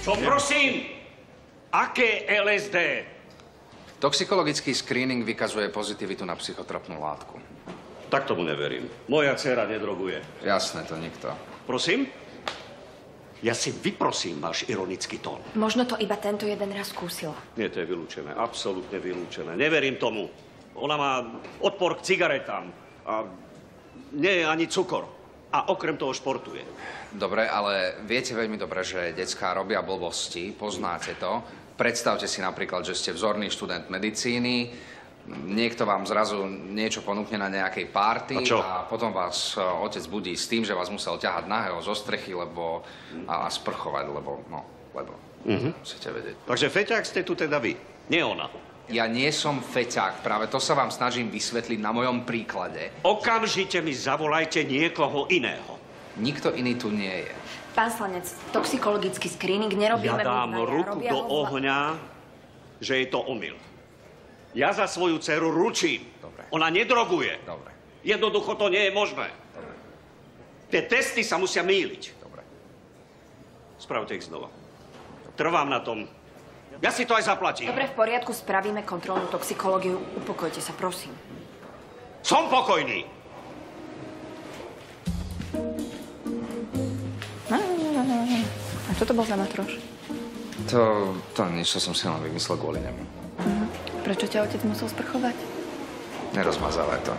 Čo prosím? Aké LSD? Toxikologický screening vykazuje pozitivitu na psychotropnú látku. Tak tomu neverím. Moja dcera nedroguje. Jasné, to nikto. Prosím? Ja si vyprosím váš ironický tón. Možno to iba tento jeden raz skúsila. Nie, to je vylúčené. Absolútne vylúčené. Neverím tomu. Ona má odpor k cigaretám. A nie je ani cukor. A okrem toho športuje. Dobre, ale viete veľmi dobre, že decká robia blbosti, poznáte to. Predstavte si napríklad, že ste vzorný študent medicíny, niekto vám zrazu niečo ponúkne na nejakej párty A a potom vás e, otec budí s tým, že vás musel ťahať nahého zo strechy, lebo a, a sprchovať, lebo, no, lebo musíte vedieť. Takže feťák ste tu teda vy, nie ona. Ja nie som feťák, práve to sa vám snažím vysvetliť na mojom príklade. Okamžite mi zavolajte niekoho iného. Nikto iný tu nie je. Pán slanec, toxikologický screening nerobíme Ja dám ruku robia do ohňa, že je to omyl. Ja za svoju dceru ručím. Dobre. Ona nedroguje. Dobre, Jednoducho to nie je možné. dobre, Tie testy sa musia míliť. dobre. Spravte ich znova. Trvám na tom. Ja si to aj zaplatím. Dobre, v poriadku, spravíme kontrolnú toxikológiu. Upokojte sa, prosím. Som pokojný. A čo to bol za matroš? To, to nič, to som si len vymyslel kvôli nemu. Prečo ťa otec musel sprchovať? Nerozmazávaj to.